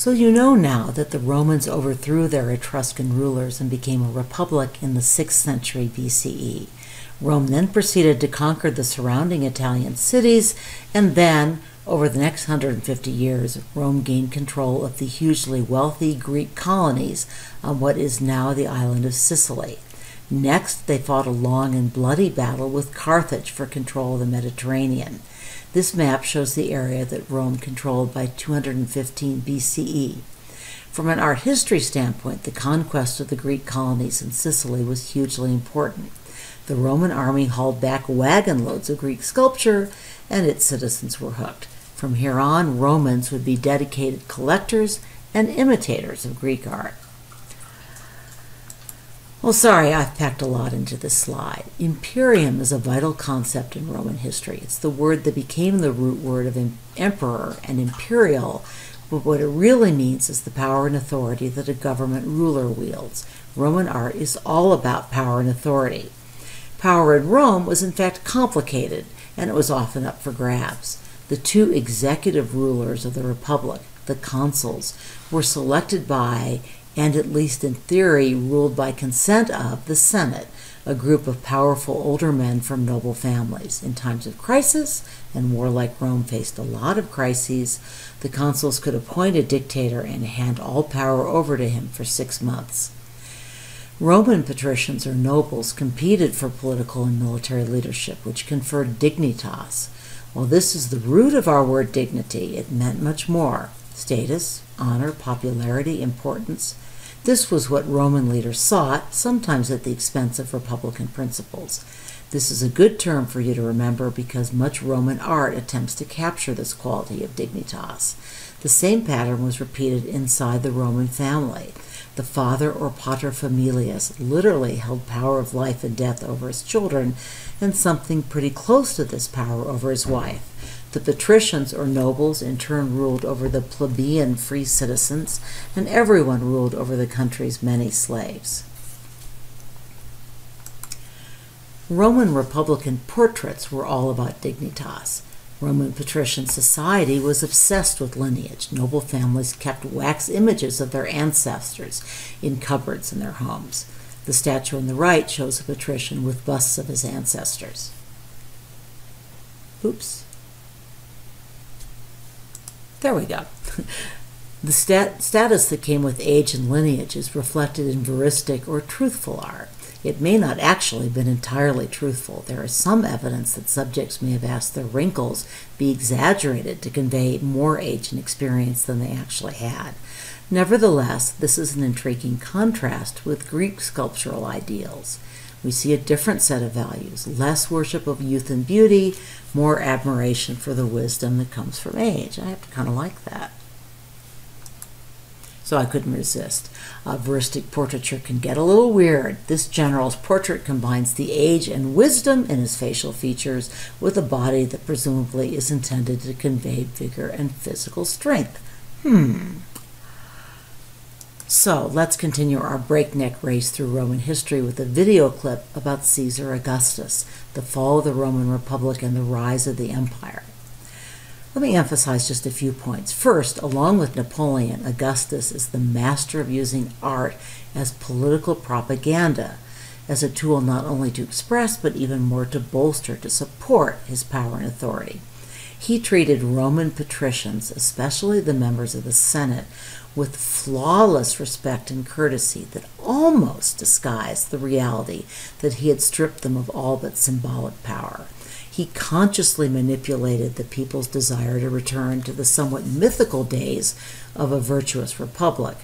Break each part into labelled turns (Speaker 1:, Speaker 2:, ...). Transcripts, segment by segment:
Speaker 1: So you know now that the Romans overthrew their Etruscan rulers and became a republic in the 6th century BCE. Rome then proceeded to conquer the surrounding Italian cities, and then, over the next 150 years, Rome gained control of the hugely wealthy Greek colonies on what is now the island of Sicily. Next, they fought a long and bloody battle with Carthage for control of the Mediterranean. This map shows the area that Rome controlled by 215 BCE. From an art history standpoint, the conquest of the Greek colonies in Sicily was hugely important. The Roman army hauled back wagon loads of Greek sculpture, and its citizens were hooked. From here on, Romans would be dedicated collectors and imitators of Greek art. Well, sorry, I've packed a lot into this slide. Imperium is a vital concept in Roman history. It's the word that became the root word of emperor and imperial, but what it really means is the power and authority that a government ruler wields. Roman art is all about power and authority. Power in Rome was in fact complicated, and it was often up for grabs. The two executive rulers of the Republic, the consuls, were selected by and at least in theory ruled by consent of the Senate, a group of powerful older men from noble families. In times of crisis, and warlike Rome faced a lot of crises, the consuls could appoint a dictator and hand all power over to him for six months. Roman patricians or nobles competed for political and military leadership, which conferred dignitas. While this is the root of our word dignity, it meant much more status, honor, popularity, importance. This was what Roman leaders sought, sometimes at the expense of republican principles. This is a good term for you to remember because much Roman art attempts to capture this quality of dignitas. The same pattern was repeated inside the Roman family. The father or paterfamilias literally held power of life and death over his children and something pretty close to this power over his wife. The patricians or nobles in turn ruled over the plebeian free citizens, and everyone ruled over the country's many slaves. Roman Republican portraits were all about dignitas. Roman patrician society was obsessed with lineage. Noble families kept wax images of their ancestors in cupboards in their homes. The statue on the right shows a patrician with busts of his ancestors. Oops. There we go. the stat status that came with age and lineage is reflected in veristic or truthful art. It may not actually have been entirely truthful. There is some evidence that subjects may have asked their wrinkles be exaggerated to convey more age and experience than they actually had. Nevertheless, this is an intriguing contrast with Greek sculptural ideals. We see a different set of values less worship of youth and beauty, more admiration for the wisdom that comes from age. I have to kind of like that. So I couldn't resist. Uh, veristic portraiture can get a little weird. This general's portrait combines the age and wisdom in his facial features with a body that presumably is intended to convey vigor and physical strength. Hmm. So let's continue our breakneck race through Roman history with a video clip about Caesar Augustus, the fall of the Roman Republic, and the rise of the empire. Let me emphasize just a few points. First, along with Napoleon, Augustus is the master of using art as political propaganda, as a tool not only to express, but even more to bolster, to support his power and authority. He treated Roman patricians, especially the members of the Senate, with flawless respect and courtesy that almost disguised the reality that he had stripped them of all but symbolic power. He consciously manipulated the people's desire to return to the somewhat mythical days of a virtuous republic,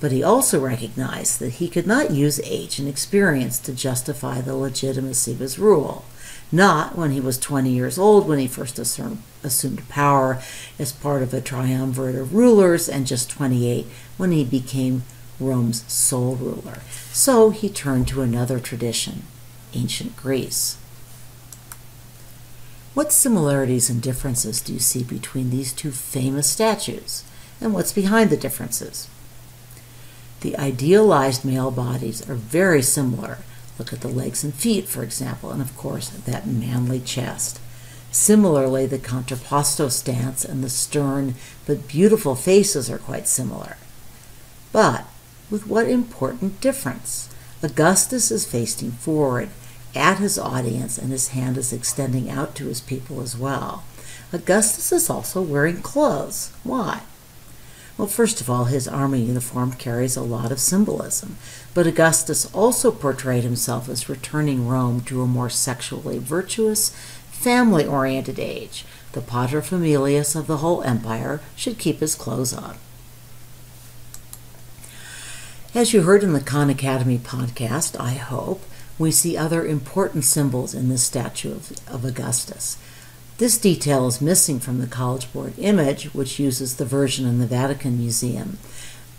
Speaker 1: but he also recognized that he could not use age and experience to justify the legitimacy of his rule not when he was 20 years old when he first assumed, assumed power as part of a triumvirate of rulers, and just 28 when he became Rome's sole ruler. So he turned to another tradition, ancient Greece. What similarities and differences do you see between these two famous statues, and what's behind the differences? The idealized male bodies are very similar Look at the legs and feet, for example, and of course, that manly chest. Similarly, the contrapposto stance and the stern but beautiful faces are quite similar. But with what important difference? Augustus is facing forward at his audience and his hand is extending out to his people as well. Augustus is also wearing clothes. Why? Well, first of all, his army uniform carries a lot of symbolism, but Augustus also portrayed himself as returning Rome to a more sexually virtuous, family oriented age. The paterfamilias of the whole empire should keep his clothes on. As you heard in the Khan Academy podcast, I hope, we see other important symbols in this statue of, of Augustus. This detail is missing from the College Board image, which uses the version in the Vatican Museum,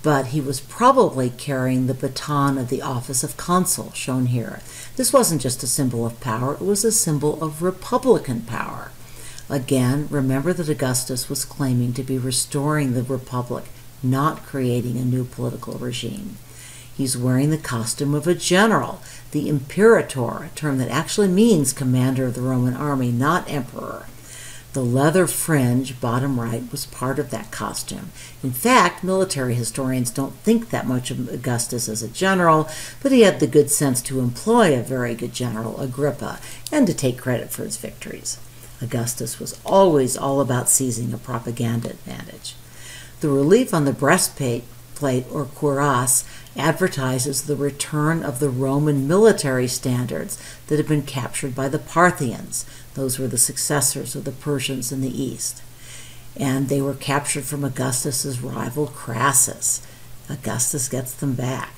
Speaker 1: but he was probably carrying the baton of the office of consul, shown here. This wasn't just a symbol of power, it was a symbol of republican power. Again, remember that Augustus was claiming to be restoring the republic not creating a new political regime. He's wearing the costume of a general, the imperator, a term that actually means commander of the Roman army, not emperor. The leather fringe, bottom right, was part of that costume. In fact, military historians don't think that much of Augustus as a general, but he had the good sense to employ a very good general, Agrippa, and to take credit for his victories. Augustus was always all about seizing a propaganda advantage. The relief on the breastplate plate or cuirass advertises the return of the Roman military standards that had been captured by the Parthians. Those were the successors of the Persians in the east. And they were captured from Augustus's rival Crassus. Augustus gets them back.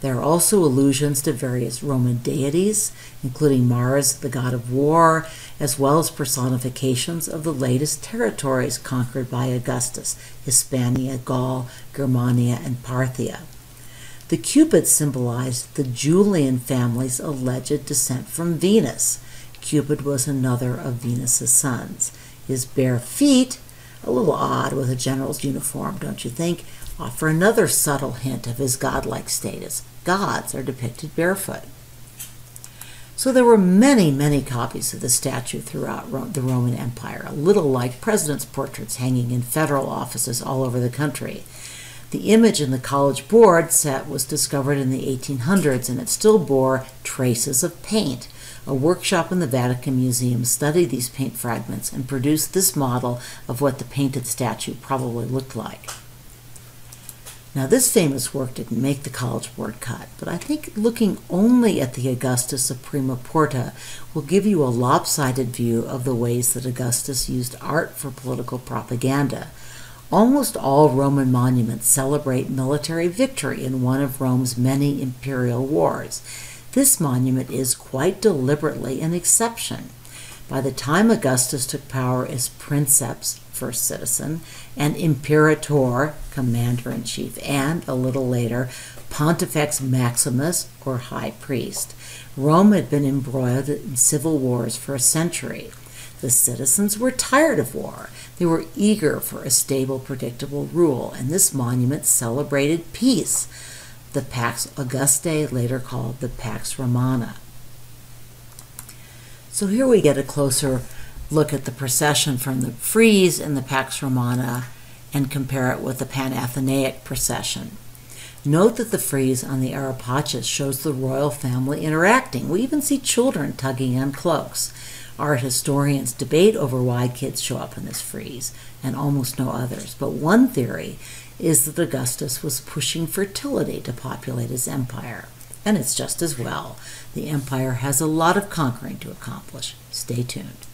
Speaker 1: There are also allusions to various Roman deities, including Mars, the god of war, as well as personifications of the latest territories conquered by Augustus Hispania, Gaul, Germania, and Parthia. The Cupid symbolized the Julian family's alleged descent from Venus. Cupid was another of Venus's sons. His bare feet, a little odd with a general's uniform, don't you think, offer another subtle hint of his godlike status. Gods are depicted barefoot. So there were many, many copies of the statue throughout the Roman Empire, a little like presidents' portraits hanging in federal offices all over the country. The image in the College Board set was discovered in the 1800s and it still bore traces of paint. A workshop in the Vatican Museum studied these paint fragments and produced this model of what the painted statue probably looked like. Now, this famous work didn't make the College Board cut, but I think looking only at the Augustus of Prima Porta will give you a lopsided view of the ways that Augustus used art for political propaganda. Almost all Roman monuments celebrate military victory in one of Rome's many imperial wars. This monument is quite deliberately an exception. By the time Augustus took power as princeps, first citizen, and imperator, commander in chief, and a little later, Pontifex Maximus, or high priest, Rome had been embroiled in civil wars for a century. The citizens were tired of war. They were eager for a stable, predictable rule, and this monument celebrated peace. The Pax Augustae, later called the Pax Romana. So here we get a closer look at the procession from the frieze in the Pax Romana and compare it with the Panathenaic procession. Note that the frieze on the Ara Pacis shows the royal family interacting. We even see children tugging on cloaks. Art historians debate over why kids show up in this frieze and almost no others, but one theory is that Augustus was pushing fertility to populate his empire. And it's just as well. The empire has a lot of conquering to accomplish. Stay tuned.